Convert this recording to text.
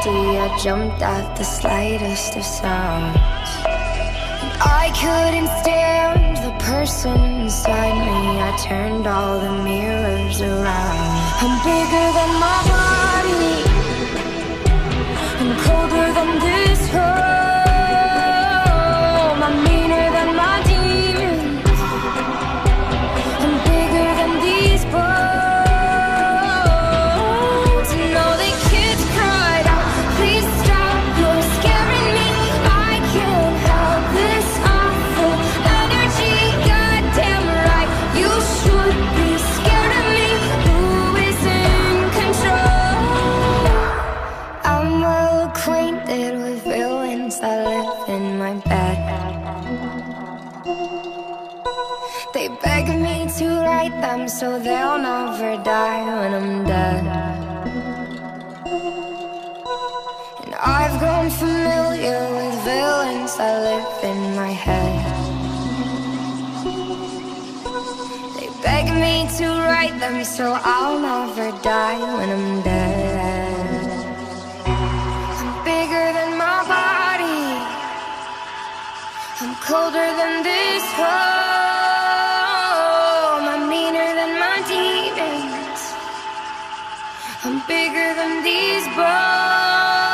empty. I jumped at the slightest of sounds. I couldn't stand the person inside me. I turned all the mirrors around. I'm bigger than my body. In my bed. They beg me to write them so they'll never die when I'm dead. And I've grown familiar with villains that live in my head. They beg me to write them so I'll never die when I'm dead. colder than this home. I'm meaner than my demons. I'm bigger than these bones.